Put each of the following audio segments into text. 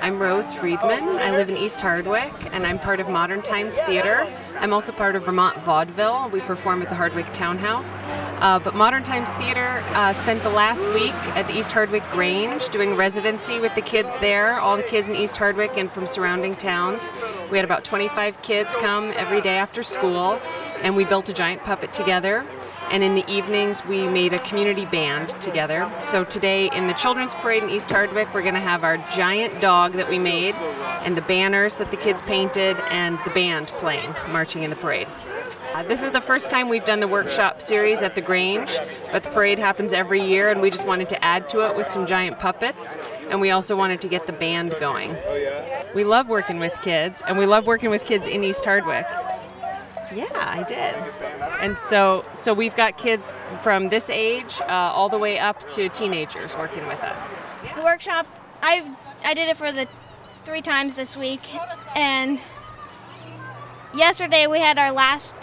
I'm Rose Friedman. I live in East Hardwick and I'm part of Modern Times Theater. I'm also part of Vermont Vaudeville. We perform at the Hardwick Townhouse. Uh, but Modern Times Theater uh, spent the last week at the East Hardwick Grange doing residency with the kids there, all the kids in East Hardwick and from surrounding towns. We had about 25 kids come every day after school and we built a giant puppet together and in the evenings we made a community band together. So today in the Children's Parade in East Hardwick, we're going to have our giant dog that we made, and the banners that the kids painted, and the band playing, marching in the parade. Uh, this is the first time we've done the workshop series at the Grange, but the parade happens every year, and we just wanted to add to it with some giant puppets, and we also wanted to get the band going. We love working with kids, and we love working with kids in East Hardwick. Yeah, I did. And so, so we've got kids from this age uh, all the way up to teenagers working with us. The workshop, I I did it for the three times this week, and yesterday we had our last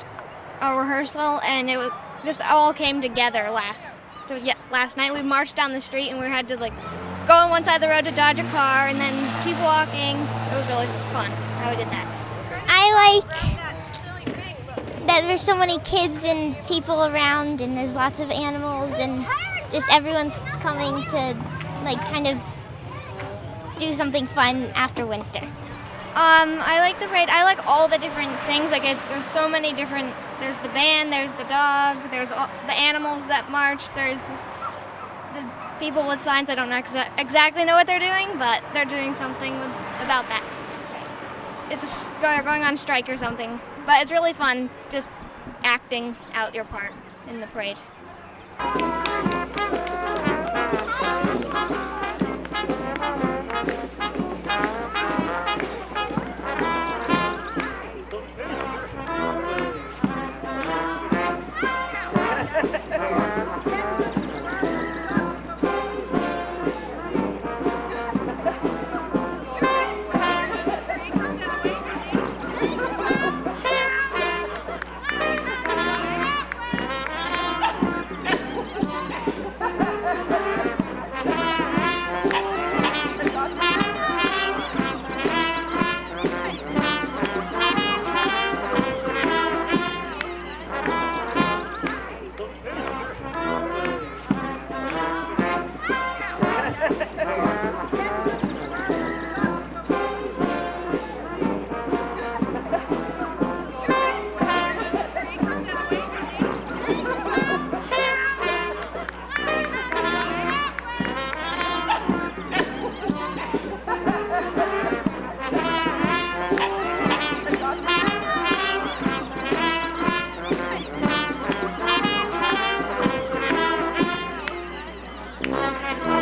uh, rehearsal, and it was, just all came together last. So yeah, last night we marched down the street, and we had to like go on one side of the road to dodge a car, and then keep walking. It was really fun how we did that. I like that there's so many kids and people around and there's lots of animals and just everyone's coming to like kind of do something fun after winter. Um, I like the parade. I like all the different things. Like it, there's so many different. There's the band. There's the dog. There's all, the animals that march. There's the people with signs. I don't know exa- exactly know what they're doing, but they're doing something with, about that. It's a, they're going on strike or something. But it's really fun just acting out your part in the parade. Música